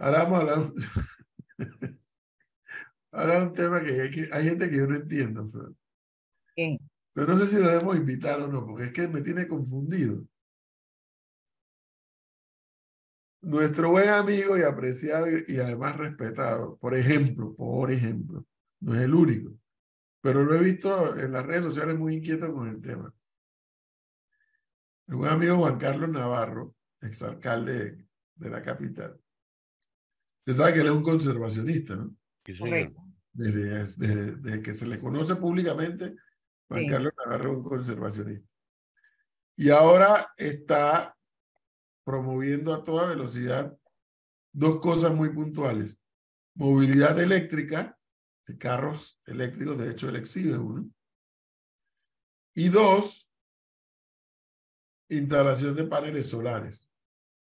Ahora vamos a hablar. Ahora un tema que hay, que hay gente que yo no entiendo. ¿Qué? Pero no sé si lo debemos invitar o no, porque es que me tiene confundido. Nuestro buen amigo y apreciado y, además respetado, por ejemplo, por ejemplo, no es el único, pero lo he visto en las redes sociales muy inquieto con el tema. Mi buen amigo Juan Carlos Navarro, exalcalde de, de la capital. Usted sabe que él es un conservacionista, ¿no? Correcto. Desde, desde, desde que se le conoce públicamente, Juan Sí. Carlos Navarro es un conservacionista. Y ahora está promoviendo a toda velocidad dos cosas muy puntuales. Movilidad eléctrica, de carros eléctricos, de hecho él exhibe uno. Y dos, instalación de paneles solares,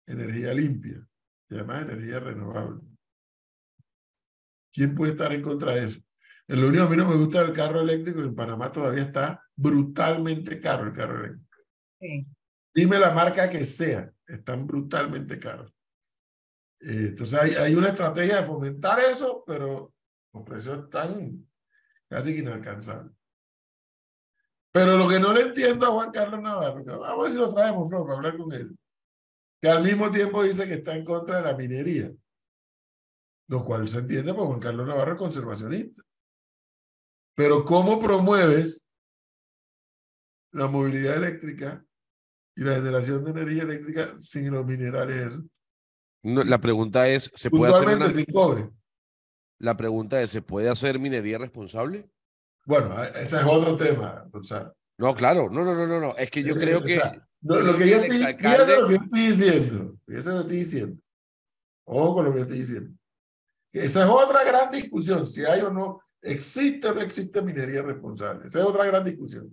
energía limpia además energía renovable. ¿Quién puede estar en contra de eso? En lo único que a mí no me gusta del carro eléctrico, en Panamá todavía está brutalmente caro el carro eléctrico. Sí. Dime la marca que sea, están brutalmente caros. Eh, entonces hay, hay una estrategia de fomentar eso, pero los precios están casi que inalcanzables. Pero lo que no le entiendo a Juan Carlos Navarro, que vamos a ver si lo traemos, Flor, para hablar con él, que al mismo tiempo dice que está en contra de la minería, lo cual se entiende porque Juan Carlos Navarro es conservacionista. Pero ¿cómo promueves la movilidad eléctrica y la generación de energía eléctrica sin los minerales? No, la pregunta es, ¿se puede hacer una- sin cobre. la pregunta es, ¿se puede hacer minería responsable? Bueno, ese es otro tema, Gonzalo. No, claro, no, no, no, no, no. Es que yo Eh, creo que no, lo que yo estoy, fíjate lo que estoy diciendo. Fíjate lo estoy diciendo. Ojo con lo que estoy diciendo. Esa es otra gran discusión, si hay o no, existe o no existe minería responsable. Esa es otra gran discusión.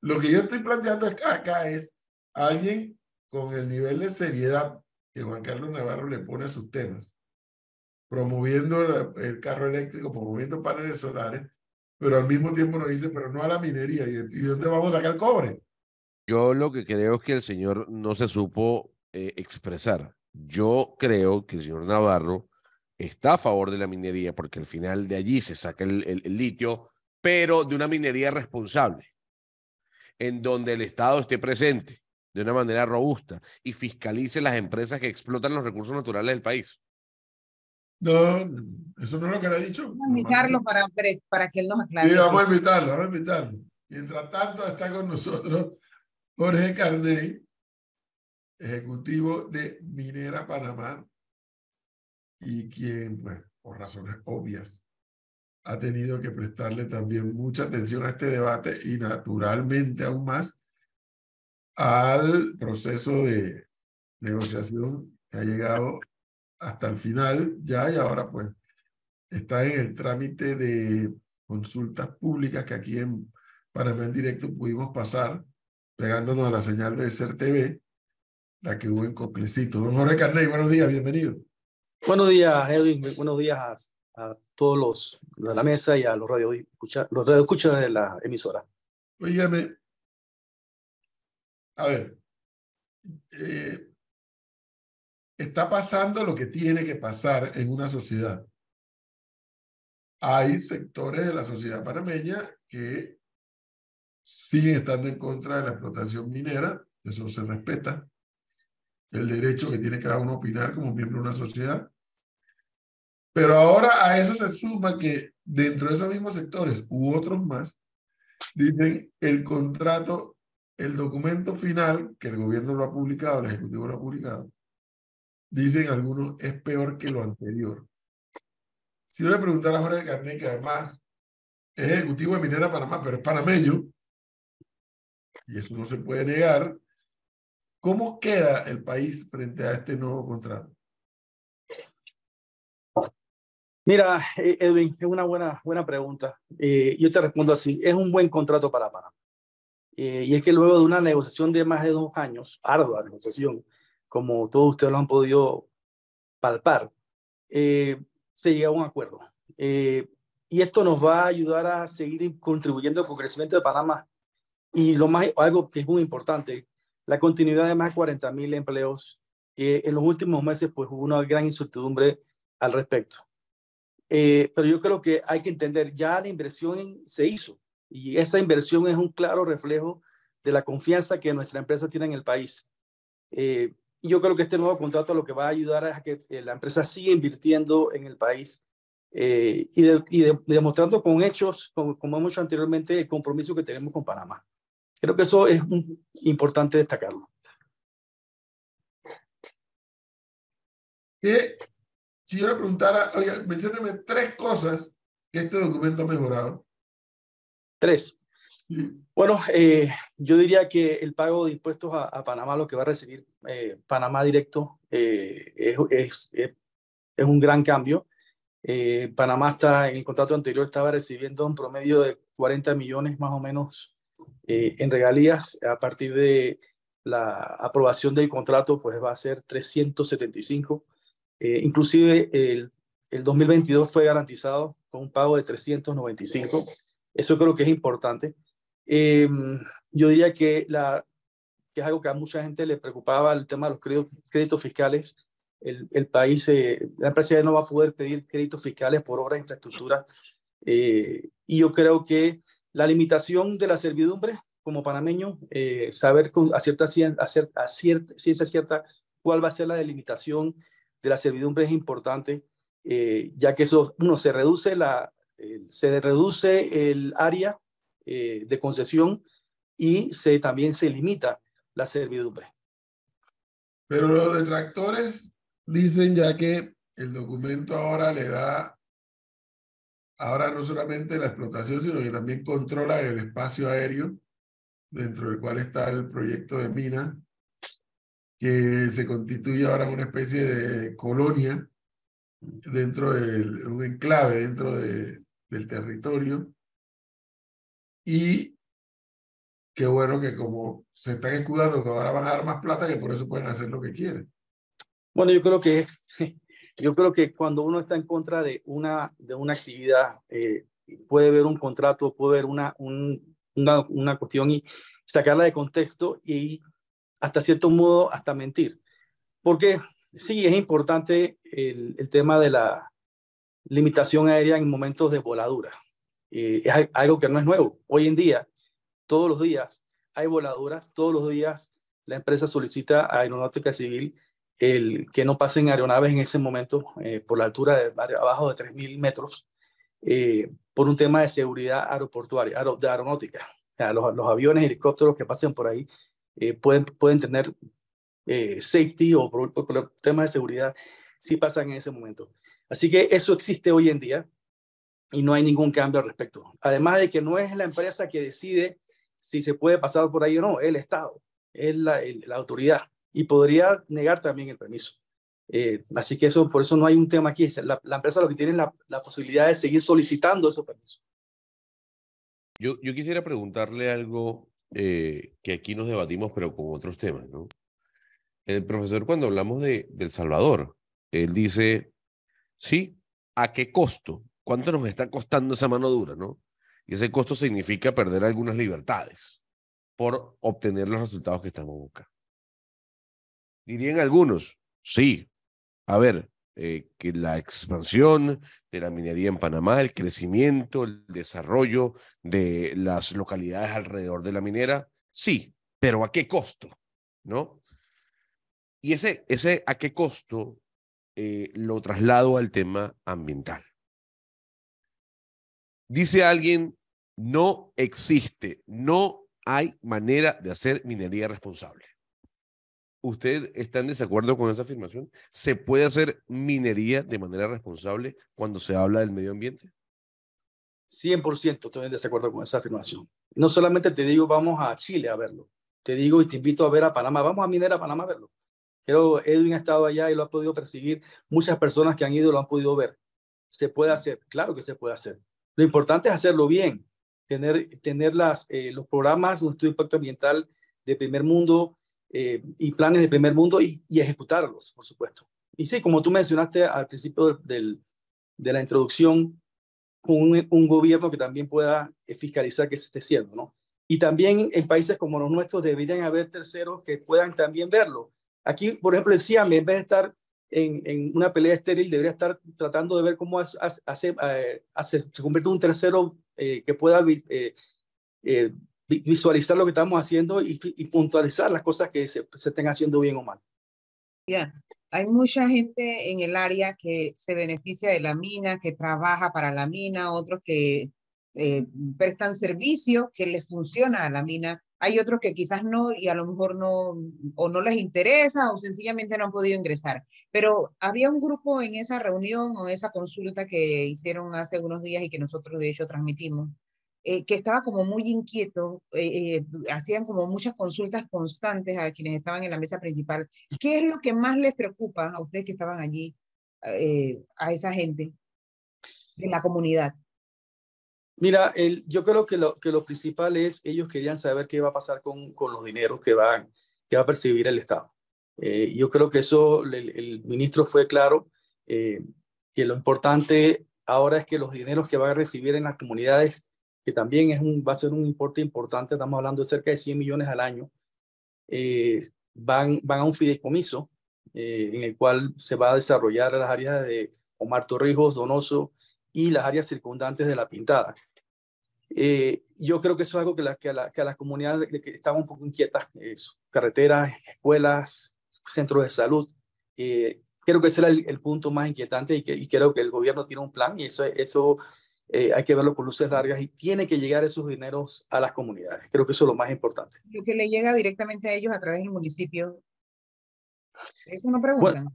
Lo que yo estoy planteando que acá es alguien con el nivel de seriedad que Juan Carlos Navarro le pone a sus temas, promoviendo el carro eléctrico, promoviendo paneles solares, pero al mismo tiempo nos dice, pero no a la minería. ¿Y de, y de dónde vamos a sacar cobre? Yo lo que creo es que el señor no se supo eh, expresar. Yo creo que el señor Navarro está a favor de la minería porque al final de allí se saca el, el- el litio, pero de una minería responsable, en donde el Estado esté presente de una manera robusta y fiscalice las empresas que explotan los recursos naturales del país. No, eso no es lo que le he dicho. Vamos a invitarlo para, para que él nos aclare. Sí, vamos a invitarlo, vamos a invitarlo. Mientras tanto, está con nosotros Jorge Carney, ejecutivo de Minera Panamá, y quien, por razones obvias, ha tenido que prestarle también mucha atención a este debate y naturalmente aún más al proceso de negociación que ha llegado hasta el final ya y ahora pues está en el trámite de consultas públicas que aquí en Panamá en directo pudimos pasar pegándonos a la señal de SER TV, la que hubo en Coclecito. Don Jorge Carney, buenos días, bienvenido. Buenos días, Edwin. Buenos días a, a todos los de la mesa y a los radio escucha, los radio escucha de la emisora. Oígame, a ver, eh, está pasando lo que tiene que pasar en una sociedad. Hay sectores de la sociedad panameña que siguen estando en contra de la explotación minera, eso se respeta, el derecho que tiene cada uno a opinar como miembro de una sociedad. Pero ahora a eso se suma que dentro de esos mismos sectores u otros más, dicen el contrato, el documento final, que el gobierno lo ha publicado, el Ejecutivo lo ha publicado, dicen algunos es peor que lo anterior. Si yo le preguntara a Jorge Carné, que además es ejecutivo de Minera Panamá, pero es panameño, y eso no se puede negar, ¿cómo queda el país frente a este nuevo contrato? Mira, eh, Edwin, es una buena, buena pregunta. Eh, yo te respondo así, es un buen contrato para Panamá. Eh, y es que luego de una negociación de más de dos años, ardua negociación, como todos ustedes lo han podido palpar, se llega a un acuerdo. Y esto nos va a ayudar a seguir contribuyendo con el crecimiento de Panamá. Y lo más, algo que es muy importante, la continuidad de más de 40 mil empleos eh, en los últimos meses pues hubo una gran incertidumbre al respecto. Eh, pero yo creo que hay que entender, ya la inversión se hizo y esa inversión es un claro reflejo de la confianza que nuestra empresa tiene en el país. Eh, y yo creo que este nuevo contrato lo que va a ayudar es a que la empresa siga invirtiendo en el país y, y, demostrando con hechos, como, como hemos dicho anteriormente, el compromiso que tenemos con Panamá. Creo que eso es importante destacarlo. Que si yo le preguntara, oiga, mencióneme tres cosas que este documento ha mejorado. Tres. Bueno, eh, yo diría que el pago de impuestos a, Panamá, lo que va a recibir eh, Panamá directo, eh, es, es, es, un gran cambio. Panamá está, en el contrato anterior estaba recibiendo un promedio de 40 millones más o menos en regalías. A partir de la aprobación del contrato, pues va a ser 375 eh, inclusive el, el 2022 fue garantizado con un pago de 395. Eso creo que es importante. Em, yo diría que, la, que es algo que a mucha gente le preocupaba, el tema de los créditos, créditos fiscales. El, el país, eh, la empresa ya no va a poder pedir créditos fiscales por obra de infraestructura. Eh, y yo creo que la limitación de la servidumbre como panameño, saber con, a, cierta, a, cierta, a cierta, ciencia cierta cuál va a ser la delimitación de la servidumbre es importante, eh, ya que eso, uno, se reduce, la, se reduce el área eh, de concesión y se, también se limita la servidumbre. Pero los detractores dicen ya que el documento ahora le da, ahora no solamente la explotación, sino que también controla el espacio aéreo dentro del cual está el proyecto de mina que se constituye ahora una especie de colonia dentro de un enclave dentro de, del territorio. Y qué bueno que como se están escudando que ahora van a dar más plata, que por eso pueden hacer lo que quieren. Bueno, yo creo que, yo creo que cuando uno está en contra de una, de una actividad, eh, puede ver un contrato, puede ver una, un, una, una cuestión y sacarla de contexto y hasta cierto modo, hasta mentir. Porque sí, es importante el, el tema de la limitación aérea en momentos de voladura. Eh, es algo que no es nuevo. Hoy en día, todos los días hay voladuras, todos los días la empresa solicita a Aeronáutica Civil el que no pasen aeronaves en ese momento eh, por la altura de abajo de 3.000 metros eh, por un tema de seguridad aeroportuaria, de aeronáutica. O sea, los, los aviones, helicópteros que pasen por ahí eh, pueden, pueden tener eh, safety o por, temas de seguridad si pasan en ese momento. Así que eso existe hoy en día y no hay ningún cambio al respecto. Además de que no es la empresa que decide si se puede pasar por ahí o no, el Estado, es la, la autoridad y podría negar también el permiso. Eh, así que eso, por eso no hay un tema aquí. La, la empresa lo que tiene es la, la, posibilidad de seguir solicitando esos permisos. Yo, yo quisiera preguntarle algo eh, que aquí nos debatimos, pero con otros temas, ¿no? El profesor, cuando hablamos de, del Salvador, él dice, sí, ¿a qué costo? ¿Cuánto nos está costando esa mano dura, no? Y ese costo significa perder algunas libertades por obtener los resultados que estamos buscando. Dirían algunos, sí, a ver, eh, que la expansión de la minería en Panamá, el crecimiento, el desarrollo de las localidades alrededor de la minera, sí, pero ¿a qué costo? ¿No? Y ese, ese ¿a qué costo? Eh, lo traslado al tema ambiental. Dice alguien, no existe, no hay manera de hacer minería responsable. ¿Usted está en desacuerdo con esa afirmación? ¿Se puede hacer minería de manera responsable cuando se habla del medio ambiente? 100% estoy en desacuerdo con esa afirmación. No solamente te digo, vamos a Chile a verlo. Te digo y te invito a ver a Panamá. Vamos a Minera a Panamá a verlo. Pero Edwin ha estado allá y lo ha podido percibir. Muchas personas que han ido lo han podido ver. Se puede hacer, claro que se puede hacer. Lo importante es hacerlo bien, tener, tener las, eh, los programas, de impacto ambiental de primer mundo, eh, y planes de primer mundo y, ejecutarlos, por supuesto. Y sí, como tú mencionaste al principio del, de la introducción, un, un, gobierno que también pueda fiscalizar que se esté haciendo, ¿no? Y también en países como los nuestros deberían haber terceros que puedan también verlo. Aquí, por ejemplo, el CIAM, en vez de estar en, en, una pelea estéril, debería estar tratando de ver cómo hace, hace, eh, hace se convierte en un tercero eh, que pueda eh, eh, visualizar lo que estamos haciendo y, puntualizar las cosas que se, se estén haciendo bien o mal. Yeah. Hay mucha gente en el área que se beneficia de la mina, que trabaja para la mina, otros que eh, prestan servicio que les funciona a la mina. Hay otros que quizás no y a lo mejor no o no les interesa o sencillamente no han podido ingresar. Pero había un grupo en esa reunión o esa consulta que hicieron hace unos días y que nosotros de hecho transmitimos, eh, que estaba como muy inquieto, eh, eh, hacían como muchas consultas constantes a quienes estaban en la mesa principal. ¿Qué es lo que más les preocupa a ustedes que estaban allí, eh, a esa gente de la comunidad? Mira, el, yo creo que lo, que lo principal es, ellos querían saber qué va a pasar con, con los dineros que, van, que va a percibir el Estado. Eh, yo creo que eso, el, el ministro fue claro, eh, que lo importante ahora es que los dineros que van a recibir en las comunidades, que también es un, va a ser un importe importante, estamos hablando de cerca de 100 millones al año, eh, van, van a un fideicomiso eh, en el cual se va a desarrollar las áreas de Omar Torrijos, Donoso y las áreas circundantes de La Pintada. Eh, yo creo que eso es algo que, la, que, a, la, que a las comunidades que estaban un poco inquietas, eso, carreteras, escuelas, centros de salud. Eh, creo que ese era el, el, punto más inquietante y, que, y creo que el gobierno tiene un plan y eso, eso eh, hay que verlo con luces largas y tiene que llegar esos dineros a las comunidades. Creo que eso es lo más importante. Lo que le llega directamente a ellos a través del municipio. Es una pregunta. Bueno,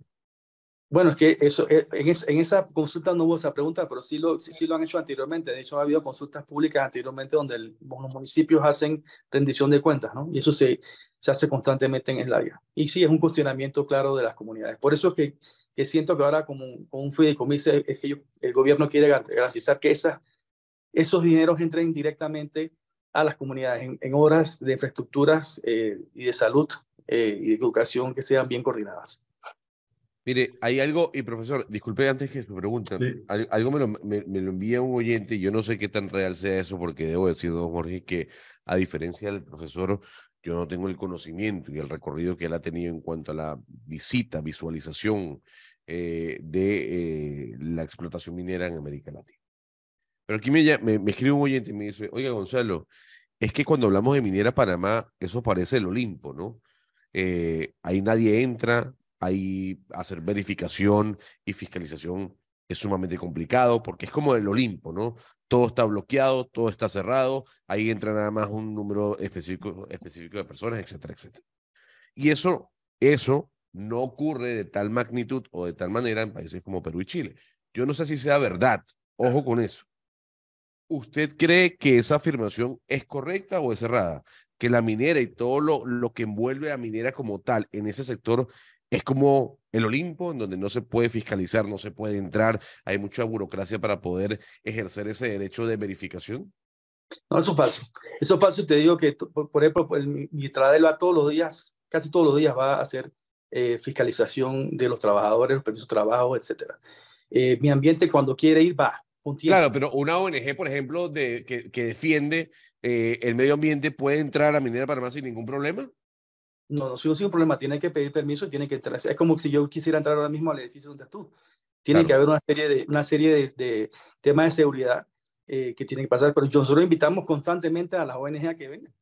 bueno, es que eso, eh, en, es, en, esa consulta no hubo esa pregunta, pero sí lo, sí, sí, lo han hecho anteriormente. De hecho, ha habido consultas públicas anteriormente donde el, los municipios hacen rendición de cuentas, ¿no? Y eso se, se hace constantemente en el área. Y sí, es un cuestionamiento claro de las comunidades. Por eso es que, que siento que ahora, como, como un fideicomiso, es que yo, el gobierno quiere garantizar que esa, esos dineros entren directamente a las comunidades en, en obras de infraestructuras eh, y de salud eh, y de educación que sean bien coordinadas. Mire, hay algo, y profesor, disculpe antes que me pregunten, sí. algo me lo, me, me lo, envía un oyente, y yo no sé qué tan real sea eso, porque debo decir, don Jorge, que a diferencia del profesor, yo no tengo el conocimiento y el recorrido que él ha tenido en cuanto a la visita, visualización eh, de eh, la explotación minera en América Latina. Pero aquí me, me, escribe un oyente y me dice, oiga, Gonzalo, es que cuando hablamos de Minera Panamá, eso parece el Olimpo, ¿no? Eh, ahí nadie entra, ahí hacer verificación y fiscalización es sumamente complicado porque es como el Olimpo, ¿no? Todo está bloqueado, todo está cerrado, ahí entra nada más un número específico, específico de personas, etcétera, etcétera. Y eso, eso no ocurre de tal magnitud o de tal manera en países como Perú y Chile. Yo no sé si sea verdad, ojo con eso. ¿Usted cree que esa afirmación es correcta o es errada? Que la minera y todo lo, lo que envuelve a la minera como tal en ese sector es como el Olimpo, en donde no se puede fiscalizar, no se puede entrar, hay mucha burocracia para poder ejercer ese derecho de verificación. No, eso es falso. Eso es falso y te digo que, por, ejemplo, el, mi tradel va todos los días, casi todos los días va a hacer eh, fiscalización de los trabajadores, los permisos de trabajo, etc. Eh, mi ambiente cuando quiere ir va. Claro, pero una ONG, por ejemplo, de, que, que defiende eh, el medio ambiente, ¿puede entrar a la minera Panamá sin ningún problema? No, no sin un problema, tiene que pedir permiso, tiene que entrar. Es como si yo quisiera entrar ahora mismo al edificio donde tú. Tiene claro. que haber una serie de, una serie de, de temas de seguridad eh, que tienen que pasar, pero nosotros invitamos constantemente a las ONG a que vengan.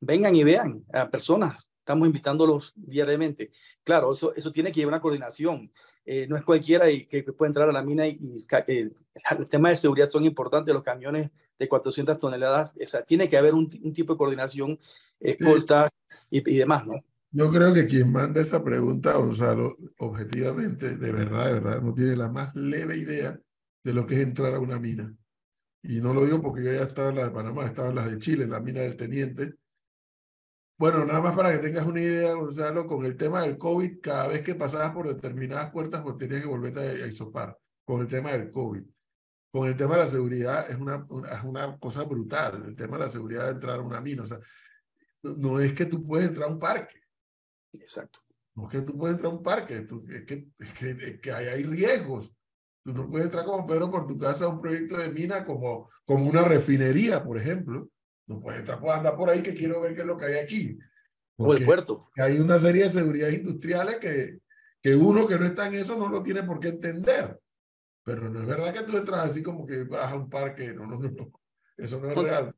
Vengan y vean a personas, estamos invitándolos diariamente. Claro, eso, eso tiene que llevar una coordinación. Eh, no es cualquiera y que, que, puede entrar a la mina y, y eh, el tema de seguridad son importantes, los camiones de 400 toneladas, o sea, tiene que haber un, un tipo de coordinación, escolta y, demás, ¿no? Yo creo que quien manda esa pregunta, Gonzalo, objetivamente, de verdad, de verdad, no tiene la más leve idea de lo que es entrar a una mina. Y no lo digo porque yo ya estaba en la de Panamá, estaba en las de Chile, en la mina del Teniente, bueno, nada más para que tengas una idea, Gonzalo, con el tema del COVID, cada vez que pasabas por determinadas puertas, pues tenías que volverte a, a isopar, con el tema del COVID. Con el tema de la seguridad, es una, una, es una cosa brutal, el tema de la seguridad de entrar a una mina. O sea, no es que tú puedes entrar a un parque. Exacto. No es que tú puedes entrar a un parque, tú, es, que, es, que, es que hay, hay riesgos. Tú no puedes entrar como Pedro por tu casa a un proyecto de mina como, como una refinería, por ejemplo no puedes entrar, puedes andar por ahí que quiero ver qué es lo que hay aquí. o el puerto. Hay una serie de seguridades industriales que, que uno que no está en eso no lo tiene por qué entender. Pero no es verdad que tú entras así como que vas a un parque. No, no, no. Eso no es real.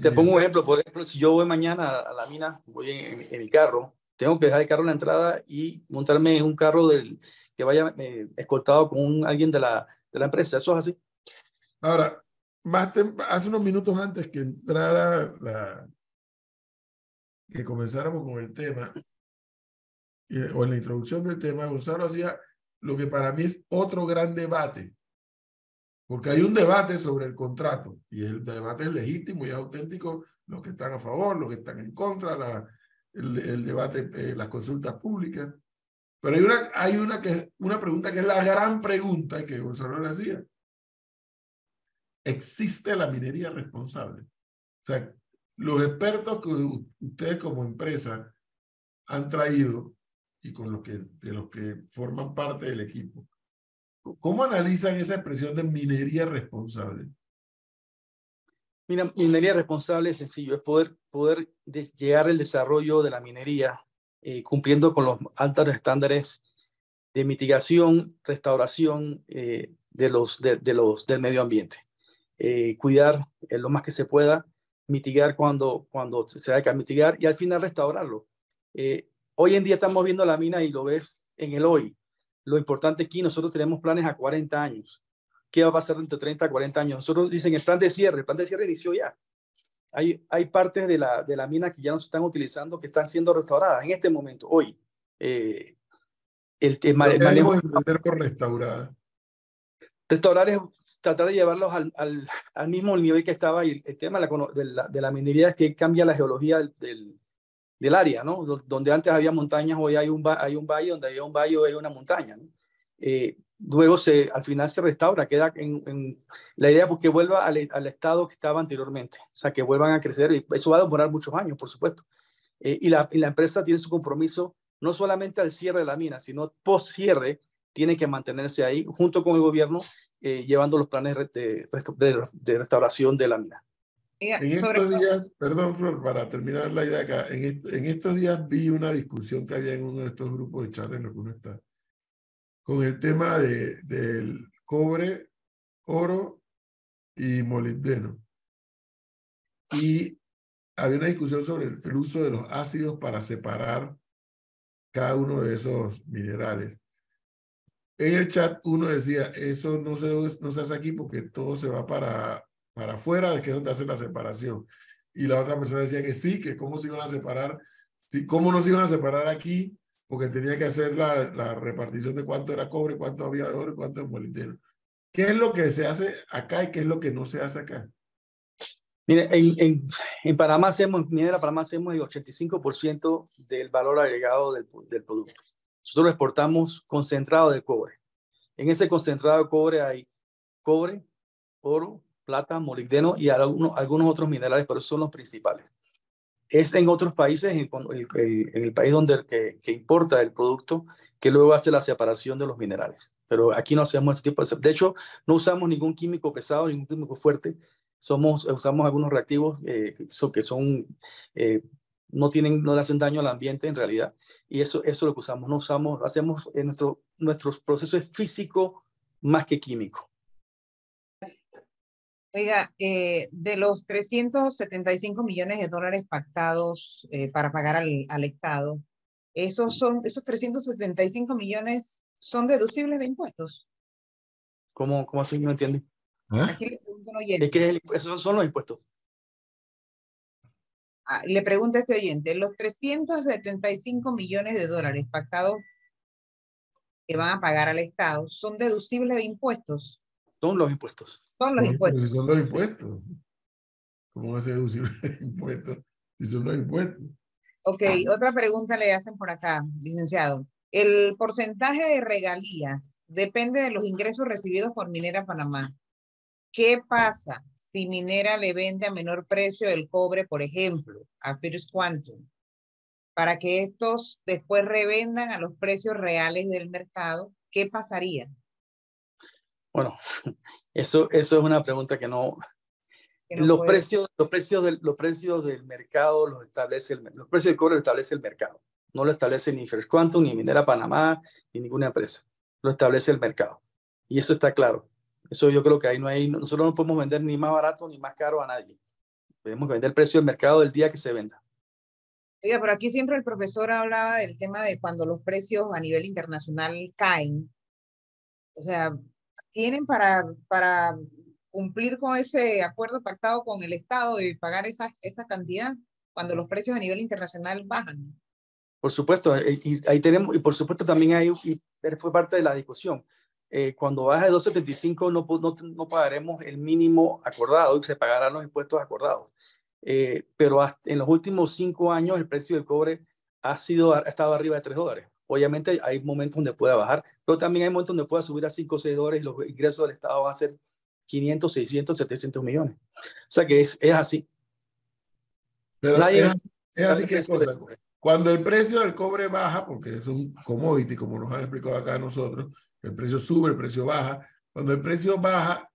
Te, pongo un ejemplo. Por ejemplo, si yo voy mañana a la mina, voy en, mi carro, tengo que dejar el carro en la entrada y montarme en un carro del, que vaya eh, escoltado con un, alguien de la, de la empresa. Eso es así. Ahora, más hace unos minutos antes que entrara la, que comenzáramos con el tema, o en la introducción del tema, Gonzalo hacía lo que para mí es otro gran debate, porque hay un debate sobre el contrato, y el debate es legítimo y es auténtico, los que están a favor, los que están en contra, la, el, debate, eh, las consultas públicas, pero hay una, hay una, que, una pregunta que es la gran pregunta que Gonzalo le hacía. ¿Existe la minería responsable? O sea, los expertos que ustedes como empresa han traído y con los que, de los que forman parte del equipo, ¿cómo analizan esa expresión de minería responsable? Mira, minería responsable es sencillo, es poder, poder llegar al desarrollo de la minería eh, cumpliendo con los altos estándares de mitigación, restauración eh, de los, de, los, del medio ambiente. Eh, cuidar lo más que se pueda mitigar cuando, cuando se haya que mitigar y al final restaurarlo. Eh, hoy en día estamos viendo la mina y lo ves en el hoy. Lo importante aquí, nosotros tenemos planes a 40 años. ¿Qué va a pasar entre 30 a 40 años? Nosotros dicen el plan de cierre, el plan de cierre inició ya. Hay, hay partes de la, de la mina que ya no se están utilizando, que están siendo restauradas en este momento, hoy. Eh, el tema de manejo... por restaurada? Restaurar es tratar de llevarlos al, al, al, mismo nivel que estaba y el tema de la, de la, minería es que cambia la geología del, del, área, ¿no? Donde antes había montañas, hoy hay un, hay un valle, donde había un valle, hoy hay una montaña, ¿no? Eh, luego se, al final se restaura, queda en, la idea porque vuelva al, al, estado que estaba anteriormente, o sea, que vuelvan a crecer y eso va a demorar muchos años, por supuesto. Eh, y, la, y la empresa tiene su compromiso no solamente al cierre de la mina, sino post cierre, tiene que mantenerse ahí junto con el gobierno eh, llevando los planes de, de, restauración de la mina. En estos días, perdón Flor, para terminar la idea acá, en, en, estos días vi una discusión que había en uno de estos grupos de chat en lo que uno está, con el tema de, del cobre, oro y molibdeno. Y había una discusión sobre el uso de los ácidos para separar cada uno de esos minerales en el chat uno decía, eso no se, no se hace aquí porque todo se va para, para afuera, de que es donde hace la separación. Y la otra persona decía que sí, que cómo se iban a separar, sí, cómo no se iban a separar aquí, porque tenía que hacer la, la repartición de cuánto era cobre, cuánto había oro y cuánto de molibdeno. ¿Qué es lo que se hace acá y qué es lo que no se hace acá? Mire, en, en, en Panamá hacemos, minera Panamá hacemos el 85% del valor agregado del, del producto. Nosotros exportamos concentrado de cobre. En ese concentrado de cobre hay cobre, oro, plata, molibdeno y algunos, algunos otros minerales, pero son los principales. Es en otros países, en, el país donde que, importa el producto, que luego hace la separación de los minerales. Pero aquí no hacemos ese tipo de... De hecho, no usamos ningún químico pesado, ningún químico fuerte. Somos, usamos algunos reactivos eh, que son, eh, no, tienen, no le hacen daño al ambiente en realidad y eso, eso es lo que usamos. No usamos, hacemos en nuestro, nuestros procesos físico más que químico. Oiga, eh, de los 375 millones de dólares pactados eh, para pagar al, al, Estado, esos, son, esos 375 millones son deducibles de impuestos. ¿Cómo, cómo así? No entiende. ¿Eh? Aquí le pregunto Es que esos son los impuestos. Ah, le pregunto a este oyente, los 375 millones de dólares pactados que van a pagar al Estado, ¿son deducibles de impuestos? Son los impuestos. Son los impuestos. son los impuestos. ¿Cómo va a ser deducible de impuestos? Si son los impuestos. Ok, otra pregunta le hacen por acá, licenciado. El porcentaje de regalías depende de los ingresos recibidos por Minera Panamá. ¿Qué pasa si Minera le vende a menor precio el cobre, por ejemplo, a First Quantum, para que estos después revendan a los precios reales del mercado, ¿qué pasaría? Bueno, eso, eso es una pregunta que no, los, precios, los, precios del, los precios del mercado los establece el, los precios del cobre los establece el mercado. No lo establece ni First Quantum, ni Minera Panamá, ni ninguna empresa. Lo establece el mercado. Y eso está claro. Eso yo creo que ahí no hay, nosotros no podemos vender ni más barato ni más caro a nadie. Podemos vender el precio del mercado del día que se venda. Oiga, pero aquí siempre el profesor hablaba del tema de cuando los precios a nivel internacional caen. O sea, tienen para, para cumplir con ese acuerdo pactado con el Estado y pagar esa, esa cantidad cuando los precios a nivel internacional bajan. Por supuesto, eh, y ahí tenemos, y por supuesto también hay, y fue parte de la discusión, eh, cuando baja de 12.25 no, no, no pagaremos el mínimo acordado y se pagarán los impuestos acordados. Eh, pero en los últimos cinco años el precio del cobre ha, sido, ha estado arriba de 3 dólares. Obviamente hay momentos donde pueda bajar, pero también hay momentos donde pueda subir a 5 o 6 dólares y los ingresos del Estado van a ser 500, 600, 700 millones. O sea que es, es así. Pero es, así que cosa. Cuando el precio del cobre baja, porque es un commodity, como nos han explicado acá nosotros, el precio sube, el precio baja. Cuando el precio baja,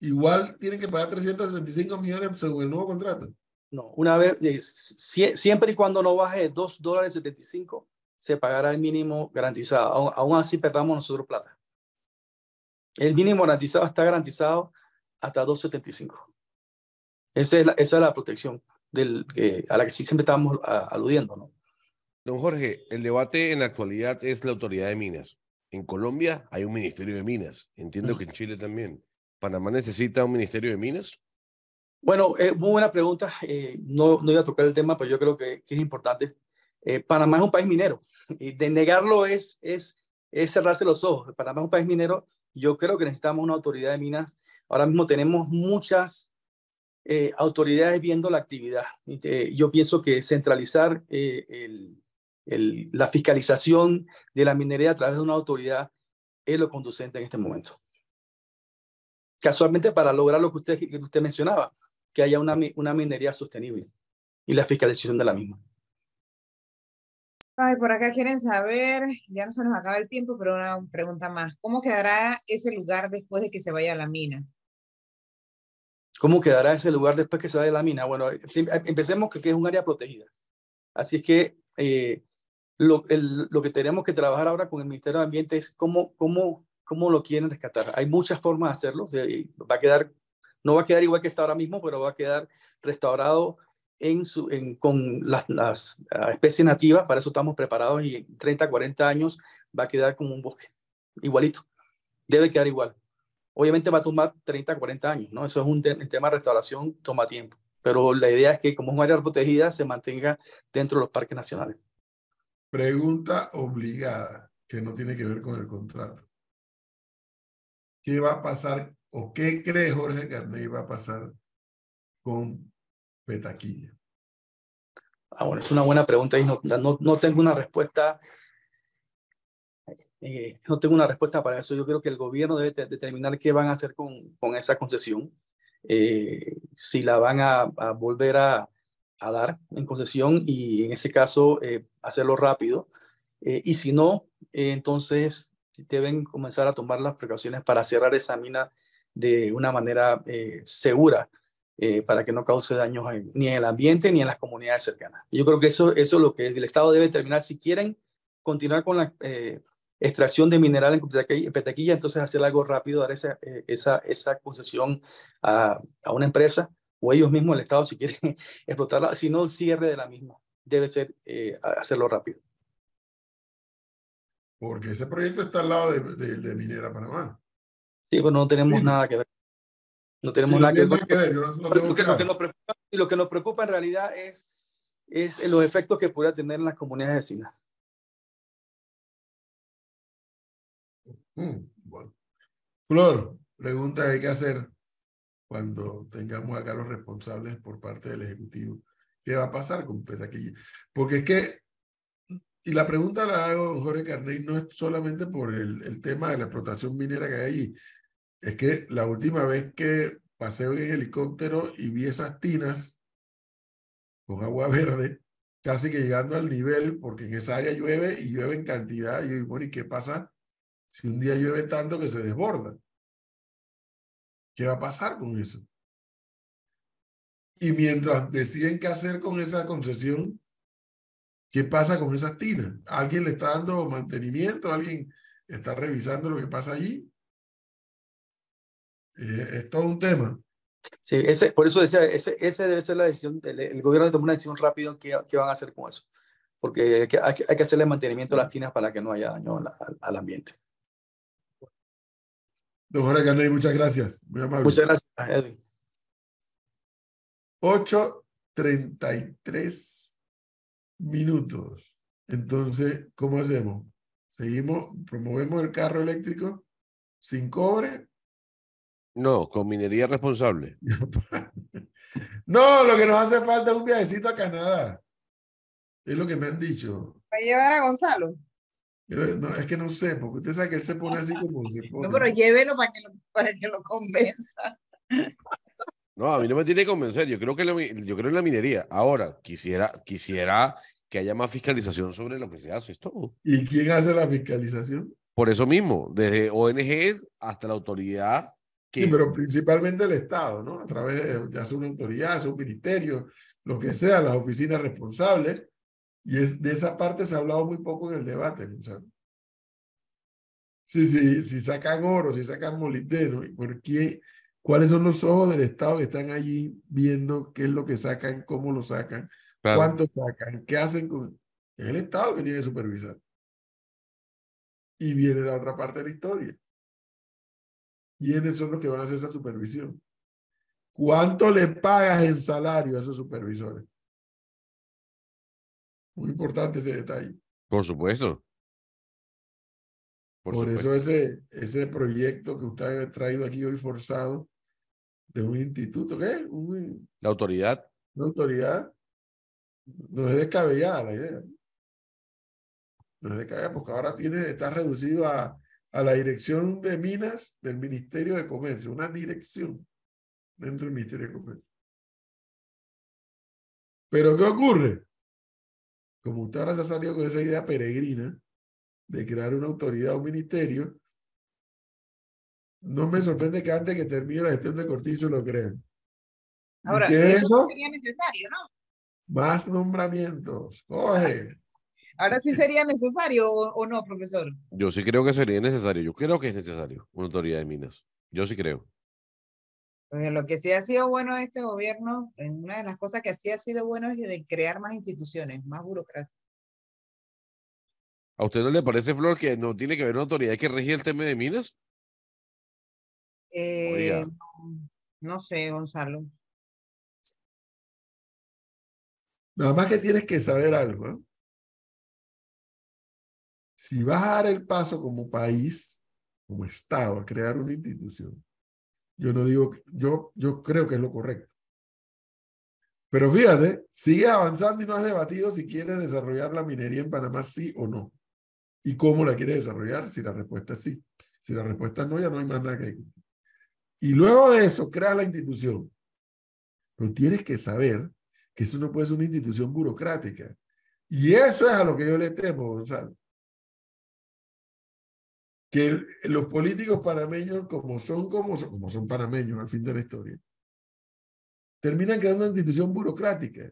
igual tienen que pagar 375 millones según el nuevo contrato. No, una vez, eh, siempre y cuando no baje de 2 dólares 75, se pagará el mínimo garantizado. Aún, así perdamos nosotros plata. El mínimo garantizado está garantizado hasta 2.75. Esa es la, esa es la protección del, a la que sí siempre estamos aludiendo. ¿no? Don Jorge, el debate en la actualidad es la autoridad de minas. En Colombia hay un ministerio de minas. Entiendo que en Chile también. ¿Panamá necesita un ministerio de minas? Bueno, eh, muy buena pregunta. Eh, no, no iba a tocar el tema, pero yo creo que, que es importante. Eh, Panamá es un país minero y de negarlo es, es, es cerrarse los ojos. Panamá es un país minero. Yo creo que necesitamos una autoridad de minas. Ahora mismo tenemos muchas autoridades viendo la actividad. yo pienso que centralizar el, la fiscalización de la minería a través de una autoridad es lo conducente en este momento casualmente para lograr lo que usted, que usted mencionaba, que haya una, una minería sostenible y la fiscalización de la misma. Ay, por acá quieren saber, ya no se nos acaba el tiempo, pero una pregunta más. ¿Cómo quedará ese lugar después de que se vaya a la mina? ¿Cómo quedará ese lugar después que se vaya a la mina? Bueno, empecemos que, es un área protegida. Así es que eh, lo, lo, que tenemos que trabajar ahora con el Ministerio de Ambiente es cómo, cómo cómo lo quieren rescatar. Hay muchas formas de hacerlo. va a quedar, no va a quedar igual que está ahora mismo, pero va a quedar restaurado en su, en, con las, las, ah, especies nativas. Para eso estamos preparados y en 30, 40 años va a quedar como un bosque. Igualito. Debe quedar igual. Obviamente va a tomar 30, 40 años, ¿no? Eso es un tema de restauración, toma tiempo. Pero la idea es que como es un área protegida, se mantenga dentro de los parques nacionales. Pregunta obligada, que no tiene que ver con el contrato. ¿Qué va a pasar o qué cree Jorge Carney va a pasar con Petaquilla? Ah, bueno, es una buena pregunta y no, no, tengo una respuesta. Eh, no tengo una respuesta para eso. Yo creo que el gobierno debe determinar qué van a hacer con, con esa concesión. Eh, si la van a, volver a, dar en concesión y en ese caso eh, hacerlo rápido. y si no, entonces deben comenzar a tomar las precauciones para cerrar esa mina de una manera segura eh, para que no cause daños ni en el ambiente ni en las comunidades cercanas. Yo creo que eso, eso es lo que el Estado debe determinar. Si quieren continuar con la eh, extracción de mineral en Petaquilla, entonces hacer algo rápido, dar esa, esa, esa concesión a, a, una empresa o ellos mismos, el Estado, si quieren explotarla, si no, el cierre de la misma debe ser hacerlo rápido. Porque ese proyecto está al lado de, de, Minera Panamá. Sí, pues no tenemos nada que ver. No tenemos nada que ver. lo, que, nos preocupa, y lo que nos preocupa en realidad es, es los efectos que pueda tener en las comunidades vecinas. Mm, bueno. Flor, pregunta que hay que hacer cuando tengamos acá los responsables por parte del Ejecutivo. ¿Qué va a pasar con Petaquilla? Porque es que y la pregunta la hago, Jorge Carney, no es solamente por el, el, tema de la explotación minera que hay ahí. Es que la última vez que pasé en helicóptero y vi esas tinas con agua verde, casi que llegando al nivel, porque en esa área llueve y llueve en cantidad. Y yo digo, bueno, ¿y qué pasa si un día llueve tanto que se desborda? ¿Qué va a pasar con eso? Y mientras deciden qué hacer con esa concesión, ¿qué pasa con esas tinas? ¿Alguien le está dando mantenimiento? ¿Alguien está revisando lo que pasa allí? Eh, es todo un tema. Sí, ese, por eso decía, ese, ese debe ser la decisión, el, el gobierno debe tomar una decisión rápida en qué, qué van a hacer con eso, porque hay que, hay que, hacerle mantenimiento a las tinas para que no haya daño al, al- al ambiente. Don Jorge Caney, muchas gracias. Muy amable. Muchas gracias, Edwin. 8.33 minutos. Entonces, ¿cómo hacemos? ¿Seguimos, promovemos el carro eléctrico sin cobre? No, con minería responsable. No, lo que nos hace falta es un viajecito a Canadá. Es lo que me han dicho. ¿Va a llevar a Gonzalo? Pero no, es que no sé, porque usted sabe que él se pone así como se pone. No, pero llévelo para que lo, para que lo convenza. No, a mí no me tiene que convencer. Yo creo que la yo creo en la minería. Ahora, quisiera, quisiera que haya más fiscalización sobre lo que se hace. Es todo. ¿Y quién hace la fiscalización? Por eso mismo, desde ONGs hasta la autoridad que Sí, pero principalmente el Estado, ¿no? A través de ya sea una autoridad, sea un ministerio, lo que sea, las oficinas responsables. Y es, de esa parte se ha hablado muy poco en el debate, Gonzalo. Sí, sí, si sacan oro, si sacan molibdeno, ¿y ¿por qué? ¿Cuáles son los ojos del Estado que están allí viendo qué es lo que sacan, cómo lo sacan, claro, cuánto sacan, qué hacen con... Es el Estado que tiene que supervisar. Y viene la otra parte de la historia. ¿Quiénes son los que van a hacer esa supervisión? ¿Cuánto le pagas en salario a esos supervisores? Muy importante ese detalle. por supuesto. Por, Por, supuesto. eso ese, ese proyecto que usted ha traído aquí hoy forzado de un instituto, ¿qué? Un- La autoridad, una autoridad, no es descabellada la idea. No es descabellada porque ahora tiene, está reducido a, a la dirección de minas del Ministerio de Comercio, una dirección dentro del Ministerio de Comercio. Pero ¿qué ocurre? Como usted ahora se ha salido con esa idea peregrina de crear una autoridad, un ministerio, no me sorprende que antes que termine la gestión de Cortizo lo crean. ¿Y Ahora, eso eso? sería necesario, ¿no? Más nombramientos. Coge. Ahora sí sería necesario o, o no, profesor. yo sí creo que sería necesario. Yo creo que es necesario una autoridad de minas. Yo sí creo. Porque lo que sí ha sido bueno de este gobierno, en una de las cosas que sí ha sido bueno es de crear más instituciones, más burocracia. ¿A usted no le parece, Flor, que no tiene que haber una autoridad que rige el tema de minas? Eh, no, no sé, Gonzalo. Nada más que tienes que saber algo. ¿eh? Si vas a dar el paso como país, como Estado, a crear una institución, yo no digo, yo, yo creo que es lo correcto. Pero fíjate, sigue avanzando y no has debatido si quieres desarrollar la minería en Panamá, sí o no. ¿Y cómo la quieres desarrollar? Si la respuesta es sí. Si la respuesta es no, ya no hay más nada que discutir. Y luego de eso, creas la institución. Pero tienes que saber que eso no puede ser una institución burocrática. Y eso es a lo que yo le temo, Gonzalo. Que el- los políticos panameños, como son, como son, como son panameños al fin de la historia, terminan creando una institución burocrática.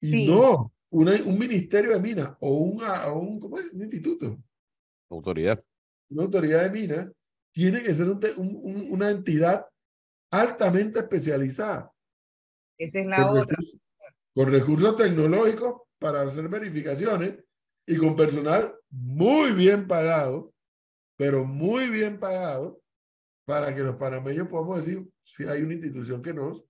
Y Sí. no una- un ministerio de minas o, una, o un, ¿cómo es? un instituto, Autoridad. una autoridad de minas, tiene que ser un un- una entidad altamente especializada. Esa es la con otra. recursos, con recursos tecnológicos para hacer verificaciones y con personal muy bien pagado, pero muy bien pagado, para que los panameños podamos decir si hay una institución que nos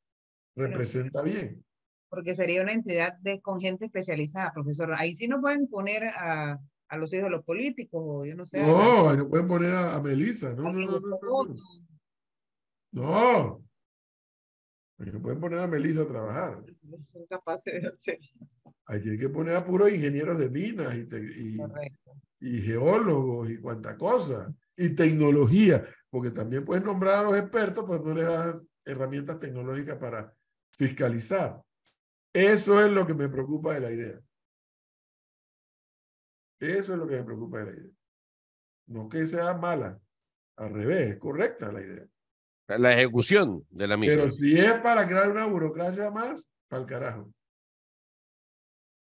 representa bien. porque sería una entidad de, con gente especializada, profesor. Ahí sí no pueden poner a, a los hijos de los políticos, o yo no sé. No, ahí no pueden poner a, a Melissa, no, a no, no, no, no, votos. no. Ahí no pueden poner a Melissa a trabajar. No son capaces de hacer. Ahí tienen que poner a puros ingenieros de minas y, te- y, Correcto. Y geólogos y cuanta cosa, y tecnología, porque también puedes nombrar a los expertos, pues no les das herramientas tecnológicas para fiscalizar. Eso es lo que me preocupa de la idea. Eso es lo que me preocupa de la idea. No que sea mala, al revés, es correcta la idea. La ejecución de la misma. Pero si es para crear una burocracia más, para el carajo.